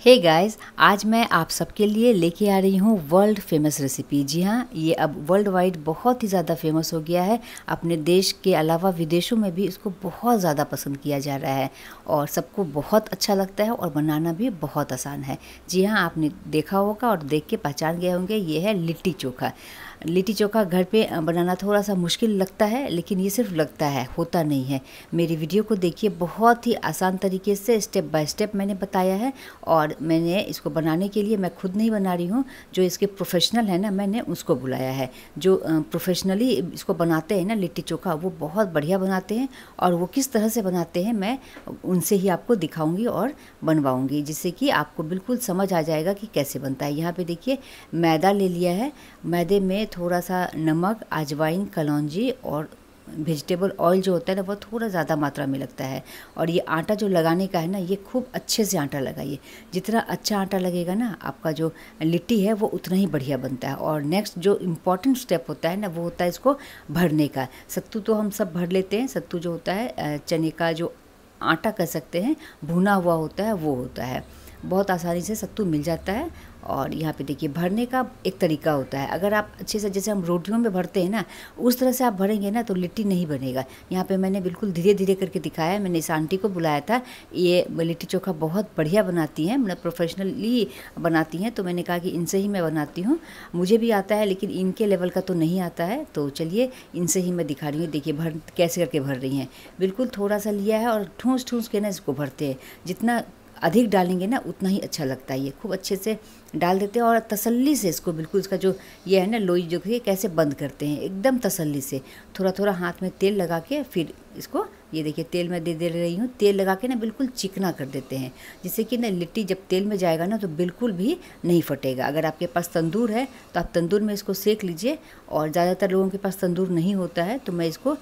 हे hey guys आज मैं आप सबके लिए लेके आ रही हूँ वर्ल्ड फ़ेमस रेसिपी जी हाँ ये अब वर्ल्ड वाइड बहुत ही ज़्यादा फ़ेमस हो गया है। अपने देश के अलावा विदेशों में भी इसको बहुत ज़्यादा पसंद किया जा रहा है और सबको बहुत अच्छा लगता है और बनाना भी बहुत आसान है। जी हाँ आपने देखा होगा और देख के पहचान गए होंगे, ये है लिट्टी चोखा। लिट्टी चोखा घर पे बनाना थोड़ा सा मुश्किल लगता है, लेकिन ये सिर्फ़ लगता है, होता नहीं है। मेरी वीडियो को देखिए, बहुत ही आसान तरीके से स्टेप बाय स्टेप मैंने बताया है, और मैंने इसको बनाने के लिए मैं खुद नहीं बना रही हूँ, जो इसके प्रोफेशनल है ना, मैंने उसको बुलाया है। जो प्रोफेशनली इसको बनाते हैं ना लिट्टी चोखा, वो बहुत बढ़िया बनाते हैं, और वो किस तरह से बनाते हैं मैं उनसे ही आपको दिखाऊँगी और बनवाऊँगी, जिससे कि आपको बिल्कुल समझ आ जाएगा कि कैसे बनता है। यहाँ पर देखिए, मैदा ले लिया है, मैदे में थोड़ा सा नमक, अजवाइन, कलौजी और वेजिटेबल ऑयल जो होता है ना, वो थोड़ा ज़्यादा मात्रा में लगता है। और ये आटा जो लगाने का है ना, ये खूब अच्छे से आटा लगाइए। जितना अच्छा आटा लगेगा ना, आपका जो लिट्टी है, वो उतना ही बढ़िया बनता है। और नेक्स्ट जो इंपॉर्टेंट स्टेप होता है ना, वो होता है इसको भरने का। सत्तू तो हम सब भर लेते हैं। सत्तू जो होता है चने का जो आटा कह सकते हैं, भुना हुआ होता है, वो होता है। बहुत आसानी से सत्तू मिल जाता है और यहाँ पे देखिए, भरने का एक तरीका होता है। अगर आप अच्छे से, जैसे हम रोटियों में भरते हैं ना, उस तरह से आप भरेंगे ना तो लिट्टी नहीं बनेगा। यहाँ पे मैंने बिल्कुल धीरे धीरे करके दिखाया है, मैंने इस आंटी को बुलाया था। ये लिट्टी चोखा बहुत बढ़िया बनाती हैं मतलब प्रोफेशनली बनाती हैं तो मैंने कहा कि इनसे ही मैं बनाती हूँ। मुझे भी आता है, लेकिन इनके लेवल का तो नहीं आता है। तो चलिए, इनसे ही मैं दिखा रही हूँ। देखिए, भर, कैसे करके भर रही हैं। बिल्कुल थोड़ा सा लिया है और ठूँस ठूँस के ना इसको भरते हैं। जितना अधिक डालेंगे ना, उतना ही अच्छा लगता है ये। खूब अच्छे से डाल देते हैं और तसल्ली से इसको बिल्कुल इसका जो ये है ना, लोई जो है, कैसे बंद करते हैं, एकदम तसल्ली से। थोड़ा थोड़ा हाथ में तेल लगा के फिर इसको, ये देखिए, तेल में दे दे रही हूँ, तेल लगा के ना बिल्कुल चिकना कर देते हैं। जिससे कि ना लिट्टी जब तेल में जाएगा ना तो बिल्कुल भी नहीं फटेगा। अगर आपके पास तंदूर है तो आप तंदूर में इसको सेक लीजिए और ज़्यादातर लोगों के पास तंदूर नहीं होता है तो मैं इसको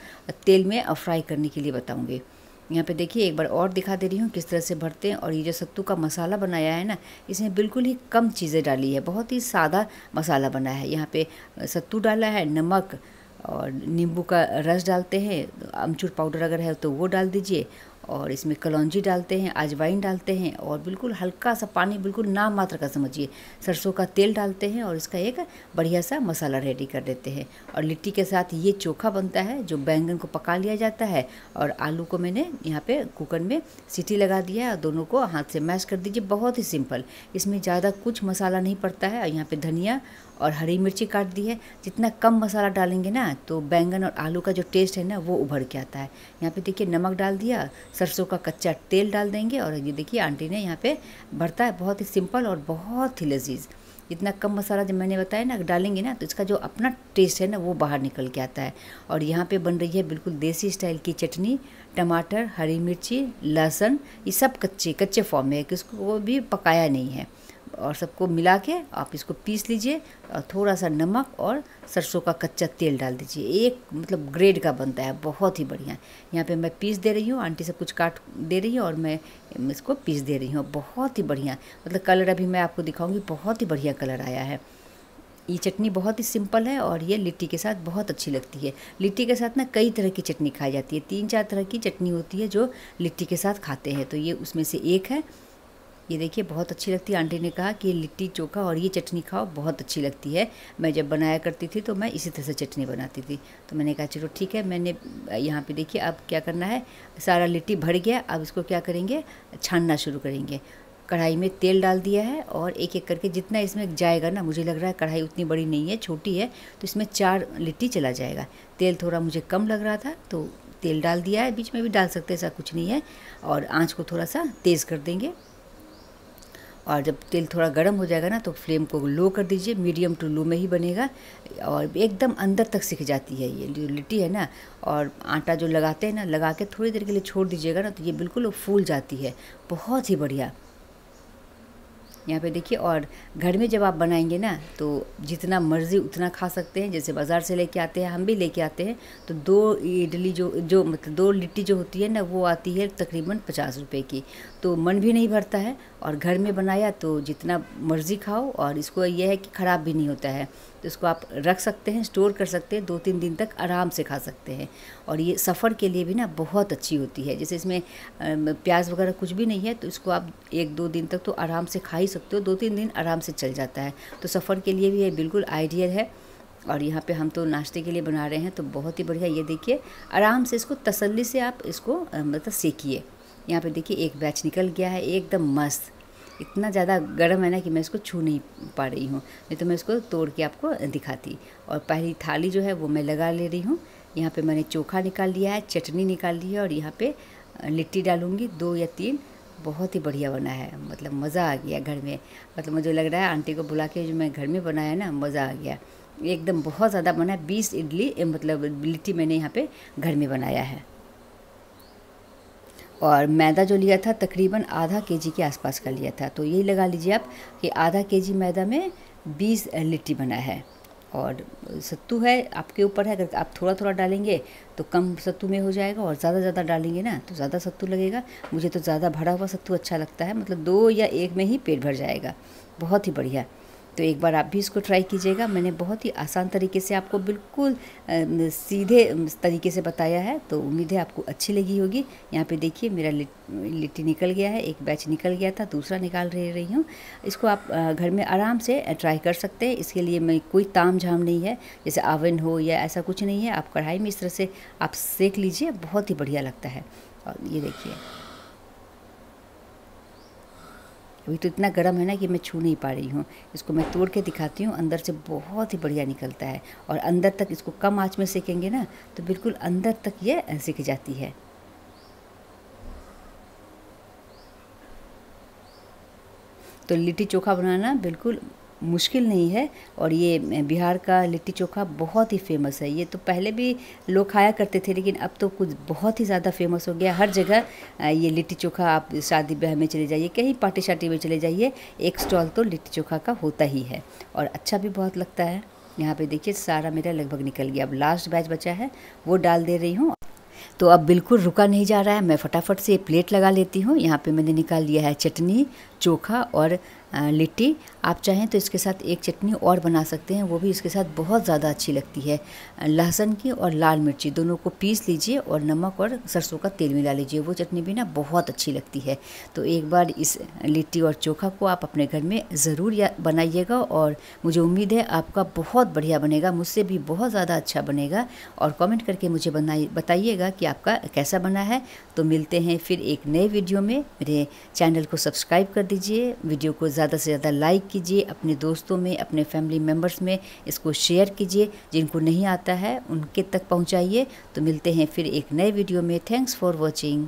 तेल में फ्राई करने के लिए बताऊँगी। यहाँ पे देखिए, एक बार और दिखा दे रही हूँ किस तरह से भरते हैं और ये जो सत्तू का मसाला बनाया है ना, इसमें बिल्कुल ही कम चीज़ें डाली है, बहुत ही सादा मसाला बनाया है। यहाँ पे सत्तू डाला है, नमक और नींबू का रस डालते हैं, अमचूर पाउडर अगर है तो वो डाल दीजिए और इसमें कलौजी डालते हैं, अजवाइन डालते हैं और बिल्कुल हल्का सा पानी, बिल्कुल नाम मात्र का समझिए। सरसों का तेल डालते हैं और इसका एक बढ़िया सा मसाला रेडी कर देते हैं। और लिट्टी के साथ ये चोखा बनता है, जो बैंगन को पका लिया जाता है। और आलू को मैंने यहाँ पे कुकर में सीटी लगा दिया है और दोनों को हाथ से मैश कर दीजिए, बहुत ही सिंपल। इसमें ज़्यादा कुछ मसाला नहीं पड़ता है और यहाँ पर धनिया और हरी मिर्ची काट दी है। जितना कम मसाला डालेंगे ना तो बैंगन और आलू का जो टेस्ट है ना, वो उभर के आता है। यहाँ पे देखिए नमक डाल दिया सरसों का कच्चा तेल डाल देंगे और ये देखिए आंटी ने यहाँ पे भरता है, बहुत ही सिंपल और बहुत ही लजीज। इतना कम मसाला जब मैंने बताया ना, डालेंगे ना तो इसका जो अपना टेस्ट है ना, वो बाहर निकल के आता है। और यहाँ पे बन रही है बिल्कुल देसी स्टाइल की चटनी, टमाटर, हरी मिर्ची, लहसुन, ये सब कच्चे कच्चे फॉर्म में है कि उसको वो भी पकाया नहीं है। और सबको मिला के आप इसको पीस लीजिए, और थोड़ा सा नमक और सरसों का कच्चा तेल डाल दीजिए। एक मतलब ग्रेड का बनता है, बहुत ही बढ़िया। यहाँ पे मैं पीस दे रही हूँ, आंटी सब कुछ काट दे रही है और मैं इसको पीस दे रही हूँ। बहुत ही बढ़िया। मतलब कलर अभी मैं आपको दिखाऊँगी, बहुत ही बढ़िया कलर आया है। ये चटनी बहुत ही सिंपल है और ये लिट्टी के साथ बहुत अच्छी लगती है। लिट्टी के साथ ना कई तरह की चटनी खाई जाती है। तीन चार तरह की चटनी होती है जो लिट्टी के साथ खाते हैं। तो ये उसमें से एक है। ये देखिए, बहुत अच्छी लगती है। आंटी ने कहा कि लिट्टी चोखा और ये चटनी खाओ, बहुत अच्छी लगती है। मैं जब बनाया करती थी तो मैं इसी तरह से चटनी बनाती थी। तो मैंने कहा, चलो ठीक है, मैंने यहाँ पे देखिए, अब क्या करना है? सारा लिट्टी भर गया, अब इसको क्या करेंगे? छानना शुरू करेंगे। कढ़ाई में तेल डाल दिया है और एक एक करके जितना इसमें जाएगा ना, मुझे लग रहा है कढ़ाई उतनी बड़ी नहीं है, छोटी है तो इसमें चार लिट्टी चला जाएगा। तेल थोड़ा मुझे कम लग रहा था तो तेल डाल दिया है, बीच में भी डाल सकते ऐसा कुछ नहीं है। और आँच को थोड़ा सा तेज़ कर देंगे। और जब तेल थोड़ा गर्म हो जाएगा ना तो फ्लेम को लो कर दीजिए। मीडियम टू लो में ही बनेगा। और एकदम अंदर तक सीख जाती है ये, जो लिट्टी है ना। और आटा जो लगाते हैं ना, लगा के थोड़ी देर के लिए छोड़ दीजिएगा ना तो ये बिल्कुल फूल जाती है। बहुत ही बढ़िया। यहाँ पे देखिए, और घर में जब आप बनाएँगे ना तो जितना मर्ज़ी उतना खा सकते हैं। जैसे बाज़ार से लेके आते हैं, हम भी लेके आते हैं तो दो इडली जो जो मतलब दो लिट्टी जो होती है ना, वो आती है तकरीबन पचास रुपये की। तो मन भी नहीं भरता है, और घर में बनाया तो जितना मर्ज़ी खाओ, और इसको यह है कि ख़राब भी नहीं होता है। तो इसको आप रख सकते हैं, स्टोर कर सकते हैं दो तीन दिन तक आराम से खा सकते हैं। और ये सफ़र के लिए भी ना बहुत अच्छी होती है। जैसे इसमें प्याज वगैरह कुछ भी नहीं है तो इसको आप एक दो दिन तक तो आराम से खा ही सकते हो दो तीन दिन आराम से चल जाता है। तो सफ़र के लिए भी ये बिल्कुल आइडियल है। और यहाँ पे हम तो नाश्ते के लिए बना रहे हैं तो बहुत ही बढ़िया। ये देखिए, आराम से इसको तसल्ली से आप इसको मतलब सेकिए। यहाँ पे देखिए, एक बैच निकल गया है, एकदम मस्त। इतना ज़्यादा गर्म है ना कि मैं इसको छू नहीं पा रही हूँ। नहीं तो मैं इसको तोड़ के आपको दिखाती। और पहली थाली जो है वो मैं लगा ले रही हूँ। यहाँ पे मैंने चोखा निकाल लिया है, चटनी निकाल ली है और यहाँ पे लिट्टी डालूँगी। दो या तीन बहुत ही बढ़िया बना है। मतलब मज़ा आ गया घर में। मतलब मुझे लग रहा है आंटी को बुला के जो मैं घर में बनाया ना, मज़ा आ गया। एकदम बहुत ज़्यादा बना है। बीस इडली मतलब लिट्टी मैंने यहाँ पे घर में बनाया है। और मैदा जो लिया था तकरीबन आधा के जी के आसपास का लिया था। तो यही लगा लीजिए आप कि आधा के जी मैदा में बीस लिट्टी बना है और सत्तू है, आपके ऊपर है, अगर आप थोड़ा थोड़ा डालेंगे तो कम सत्तू में हो जाएगा और ज़्यादा ज़्यादा डालेंगे ना तो ज़्यादा सत्तू लगेगा। मुझे तो ज़्यादा भरा हुआ सत्तू अच्छा लगता है मतलब दो या एक में ही पेट भर जाएगा। बहुत ही बढ़िया। तो एक बार आप भी इसको ट्राई कीजिएगा। मैंने बहुत ही आसान तरीके से आपको बिल्कुल सीधे तरीके से बताया है तो उम्मीद है आपको अच्छी लगी होगी। यहाँ पे देखिए मेरा लिट्टी निकल गया है, एक बैच निकल गया था, दूसरा निकाल रही रही हूँ। इसको आप घर में आराम से ट्राई कर सकते हैं। इसके लिए मैं कोई ताम झाम नहीं है, जैसे आवन हो या ऐसा कुछ नहीं है। आप कढ़ाई में इस तरह से आप सेक लीजिए, बहुत ही बढ़िया लगता है। और ये देखिए। अभी तो इतना गर्म है ना कि मैं छू नहीं पा रही हूँ। इसको मैं तोड़ के दिखाती हूँ, अंदर से बहुत ही बढ़िया निकलता है और अंदर तक इसको कम आँच में सेकेंगे ना तो बिल्कुल अंदर तक ये सीख जाती है। तो लिट्टी चोखा बनाना बिल्कुल मुश्किल नहीं है और ये बिहार का लिट्टी चोखा बहुत ही फ़ेमस है। ये तो पहले भी लोग खाया करते थे, लेकिन अब तो कुछ बहुत ही ज़्यादा फ़ेमस हो गया हर जगह ये लिट्टी चोखा आप शादी ब्याह में चले जाइए, कहीं पार्टी शार्टी में चले जाइए, एक स्टॉल तो लिट्टी चोखा का होता ही है। और अच्छा भी बहुत लगता है। यहाँ पे देखिए, सारा मेरा लगभग निकल गया। अब लास्ट बैच बचा है, वो डाल दे रही हूँ। तो अब बिल्कुल रुका नहीं जा रहा है। मैं फटाफट से प्लेट लगा लेती हूँ। यहाँ पे मैंने निकाल लिया है चटनी, चोखा और लिट्टी। आप चाहें तो इसके साथ एक चटनी और बना सकते हैं, वो भी इसके साथ बहुत ज़्यादा अच्छी लगती है। लहसुन की और लाल मिर्ची दोनों को पीस लीजिए और नमक और सरसों का तेल मिला लीजिए, वो चटनी भी ना बहुत अच्छी लगती है। तो एक बार इस लिट्टी और चोखा को आप अपने घर में ज़रूर बनाइएगा और मुझे उम्मीद है आपका बहुत बढ़िया बनेगा, मुझसे भी बहुत ज़्यादा अच्छा बनेगा और कॉमेंट करके मुझे बनाई, बताइएगा कि आपका कैसा बना है। तो मिलते हैं फिर एक नए वीडियो में। मेरे चैनल को सब्सक्राइब कर दीजिए, वीडियो को ज़्यादा से ज़्यादा लाइक कीजिए, अपने दोस्तों में, अपने फैमिली मेंबर्स में, इसको शेयर कीजिए। जिनको नहीं आता है, उनके तक पहुँचाइए। तो मिलते हैं फिर एक नए वीडियो में। Thanks for watching